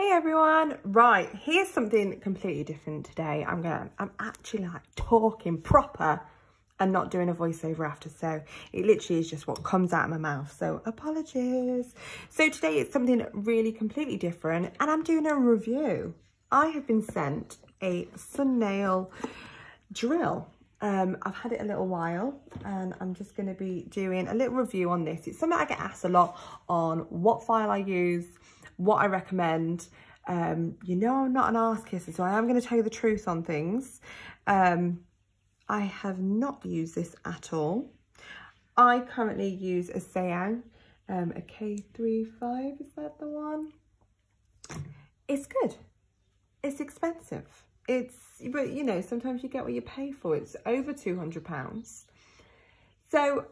Hey everyone, right, here's something completely different today. I'm gonna, I'm actually like talking proper and not doing a voiceover after. So it literally is just what comes out of my mouth. So apologies. So today it's something really completely different and I'm doing a review. I have been sent a Sunnail drill. Um, I've had it a little while and I'm just going to be doing a little review on this. It's something I get asked a lot on what file I use, what I recommend. Um, you know I'm not an arse kisser, so I am going to tell you the truth on things. Um, I have not used this at all. I currently use a Saeyang, um, a K35, is that the one? It's good. It's expensive. It's, but you know, sometimes you get what you pay for. It's over £200. So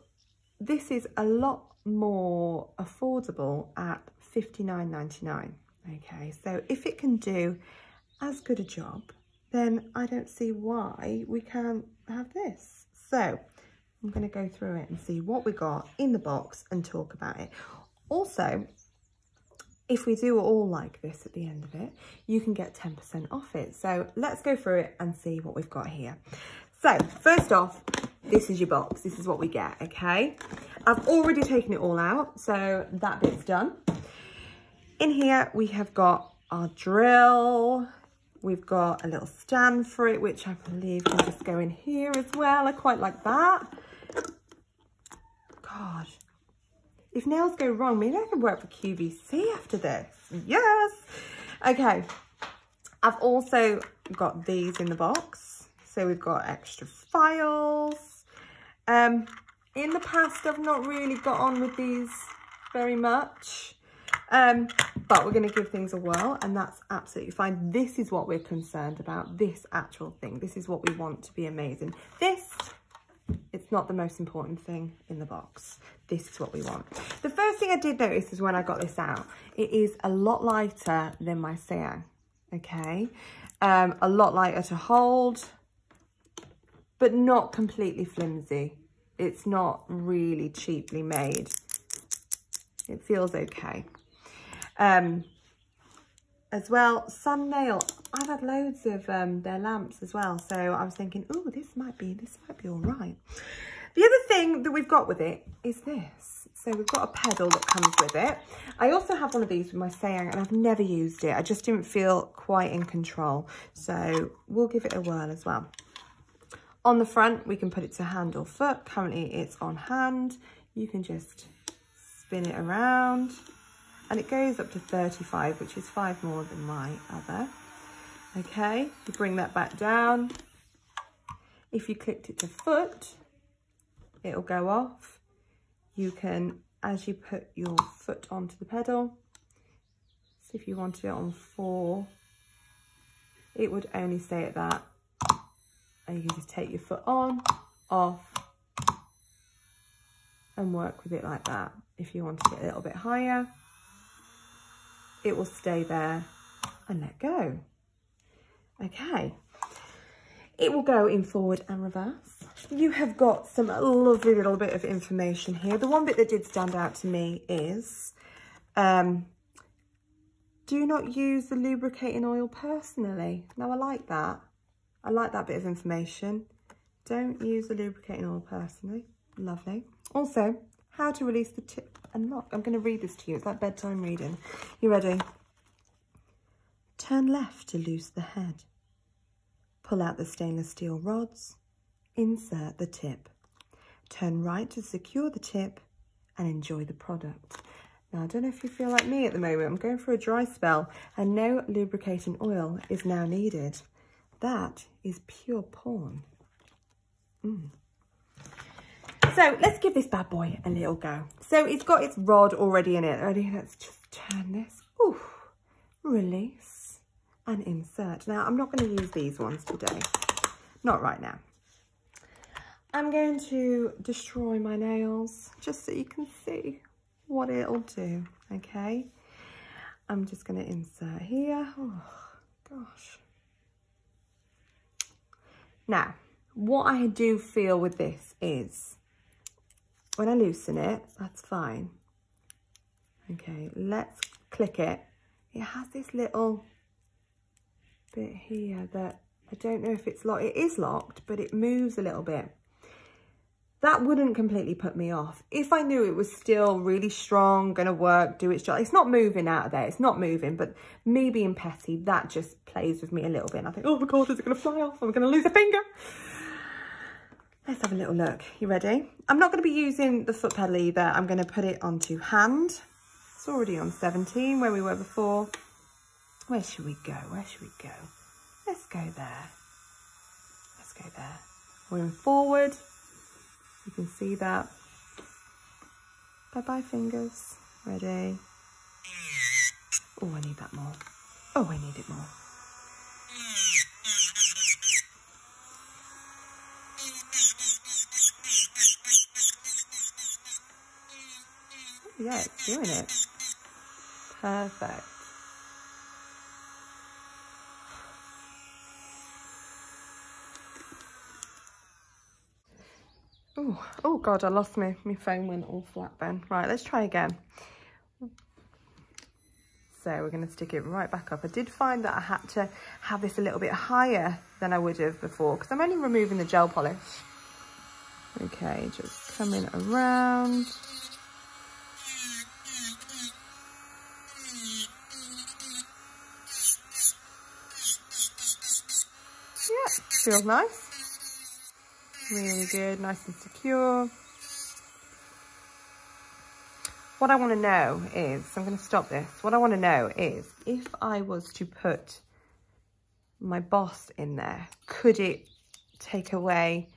this is a lot more affordable at $59.99. Okay, so if it can do as good a job, then I don't see why we can't have this. So I'm going to go through it and see what we got in the box and talk about it. Also, if we do all like this at the end of it, you can get 10% off it. So let's go through it and see what we've got here. So first off, this is your box. This is what we get, okay? I've already taken it all out, so that bit's done. In here, we have got our drill. We've got a little stand for it, which I believe can just go in here as well. I quite like that. God, if nails go wrong, maybe I can work for QVC after this. Yes. Okay. I've also got these in the box. So we've got extra files. Um, in the past, I've not really got on with these very much. Um, but we're going to give things a whirl and that's absolutely fine. This is what we're concerned about, this actual thing. This is what we want to be amazing. This, it's not the most important thing in the box. This is what we want. The first thing I did notice is when I got this out, it is a lot lighter than my Saeyang, okay? Um, a lot lighter to hold, but not completely flimsy. It's not really cheaply made. It feels okay. Um, as well, Sunnail. I've had loads of um, their lamps as well. So I was thinking, oh, this might be, this might be all right. The other thing that we've got with it is this. So we've got a pedal that comes with it. I also have one of these with my Saeyang and I've never used it. I just didn't feel quite in control. So we'll give it a whirl as well. On the front, we can put it to hand or foot. Currently it's on hand. You can just spin it around and it goes up to 35 which is five more than my other. Okay you bring that back down. If you clicked it to foot it'll go off. You can as you put your foot onto the pedal so if you wanted it on four it would only stay at that. And you can just take your foot on off and work with it like that if you wanted it a little bit higher it will stay there and let go. Okay. It will go in forward and reverse. You have got some lovely little bit of information here. The one bit that did stand out to me is, um, do not use the lubricating oil personally. Now I like that. I like that bit of information. Don't use the lubricating oil personally. Lovely. Also, how to release the tip I'm going to read this to you. It's like bedtime reading. You ready? Turn left to loose the head. Pull out the stainless steel rods. Insert the tip. Turn right to secure the tip and enjoy the product. Now, I don't know if you feel like me at the moment. I'm going for a dry spell and no lubricating oil is now needed. That is pure porn. Mm. So let's give this bad boy a little go. So it's got its rod already in it. Ready? Let's just turn this. Ooh, release and insert. Now, I'm not going to use these ones today. Not right now. I'm going to destroy my nails just so you can see what it'll do, okay? I'm just going to insert here. Oh, gosh. Now, what I do feel with this is when I loosen it, that's fine. Okay, let's click it it has this little bit here that I don't know if it's locked. It is locked, but it moves a little bit. That wouldn't completely put me off. If I knew it was still really strong, going to work, do its job. It's not moving out of there. It's not moving, but me being petty, that just plays with me a little bit. And I think, oh my God, is it going to fly off? I'm going to lose a finger? Let's have a little look. You ready? I'm not going to be using the foot pedal either. I'm going to put it onto hand. It's already on 17 where we were before. Where should we go? Where should we go? Let's go there. Let's go there. Moving forward. You can see that. Bye-bye fingers. Ready. Oh, I need that more. Oh, I need it more. Yeah, it's doing it. Perfect. Oh, oh God, I lost my, my phone went all flat then. Right, let's try again. So we're going to stick it right back up. I did find that I had to have this a little bit higher than I would have before because I'm only removing the gel polish. Okay, just coming around. Yeah, feels nice. Really good, nice and secure. What I want to know is, I'm going to stop this. What I want to know is, if I was to put my boss in there, could it take away,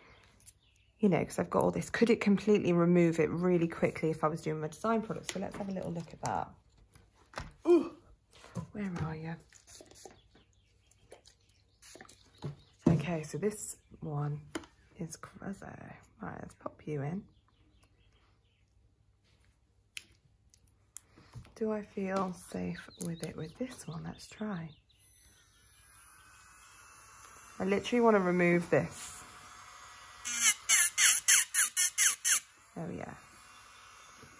you know, because I've got all this, could it completely remove it really quickly if I was doing my design products? So let's have a little look at that. Ooh, where are you? Okay, so this one is crazy. Right, let's pop you in. Do I feel safe with it with this one? Let's try. I literally want to remove this. Oh yeah.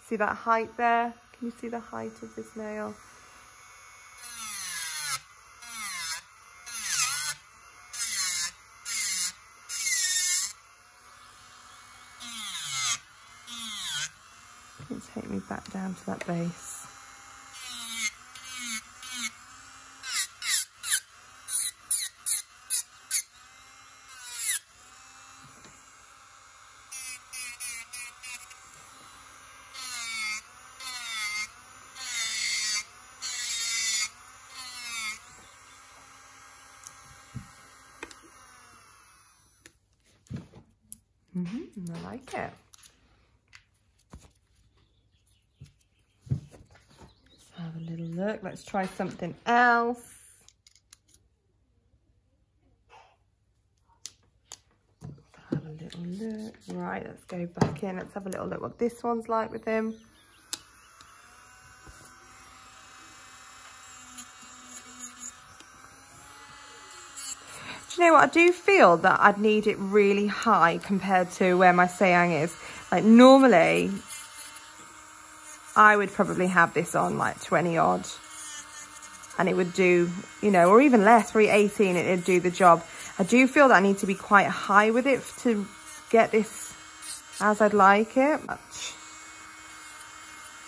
See that height there? Can you see the height of this nail? Take me back down to that base. Mm -hmm, I like it. look. Let's try something else. Have a little look. Right, let's go back in. Let's have a little look what this one's like with him. Do you know what? I do feel that I'd need it really high compared to where my Saeyang is. Like normally I would probably have this on like 20 odd and it would do, you know, or even less, probably 18, it'd do the job. I do feel that I need to be quite high with it to get this as I'd like it.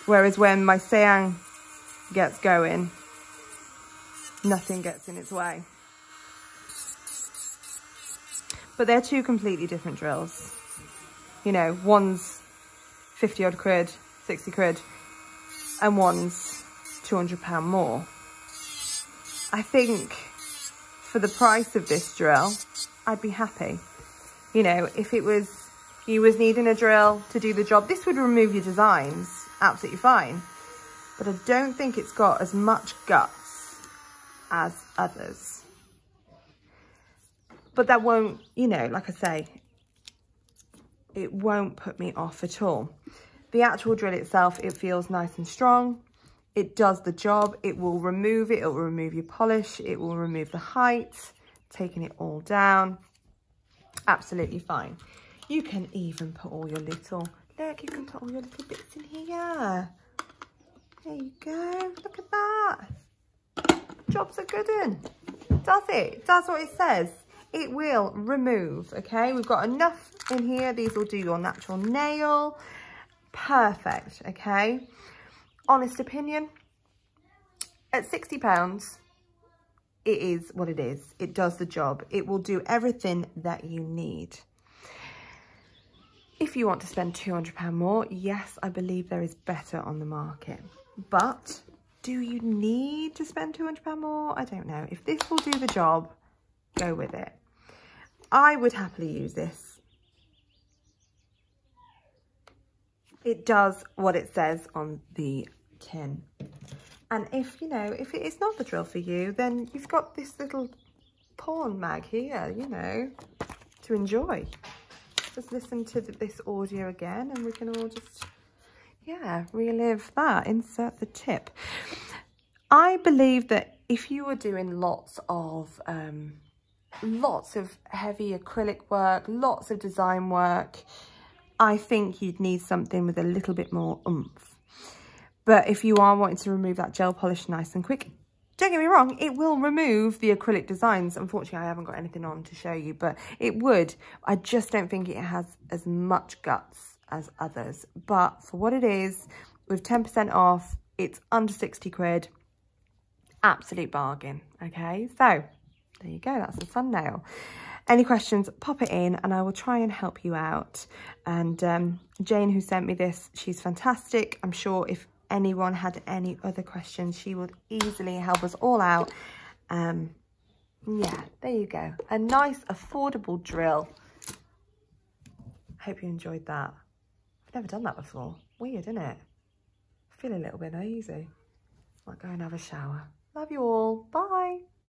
Whereas when my Saeyang gets going, nothing gets in its way. But they're two completely different drills. You know, one's 50 odd quid, 60 quid, and one's 200 pound more. I think for the price of this drill, I'd be happy. You know, if it was, you was needing a drill to do the job, this would remove your designs absolutely fine. But I don't think it's got as much guts as others. But that won't, you know, like I say, it won't put me off at all. The actual drill itself, it feels nice and strong. It does the job. It will remove it. It will remove your polish. It will remove the height, taking it all down. Absolutely fine. You can even put all your little, look, you can put all your little bits in here. There you go. Look at that. job's a good one. Does it? Does what it says. It will remove, okay? We've got enough in here. These will do your natural nail. Perfect, okay? Honest opinion, at £60, it is what it is. It does the job. It will do everything that you need. If you want to spend £200 more, yes, I believe there is better on the market. But do you need to spend £200 more? I don't know. If this will do the job, go with it. I would happily use this. It does what it says on the tin. And if, you know, if it is not the drill for you, then you've got this little porn mag here, you know, to enjoy. Just listen to this audio again and we can all just, yeah, relive that. Insert the tip. I believe that if you were doing lots of, um, lots of heavy acrylic work, lots of design work, I think you'd need something with a little bit more oomph. But if you are wanting to remove that gel polish nice and quick, don't get me wrong, it will remove the acrylic designs. Unfortunately, I haven't got anything on to show you, but it would. I just don't think it has as much guts as others. But for what it is, with 10% off, it's under 60 quid. Absolute bargain, okay? So, there you go, that's the thumbnail. Any questions, pop it in and I will try and help you out. And um, Jane, who sent me this, she's fantastic. I'm sure if anyone had any other questions, she would easily help us all out. Um, yeah, there you go. A nice, affordable drill. Hope you enjoyed that. I've never done that before. Weird, isn't it? Feel a little bit uneasy. Might go and have a shower. Love you all. Bye.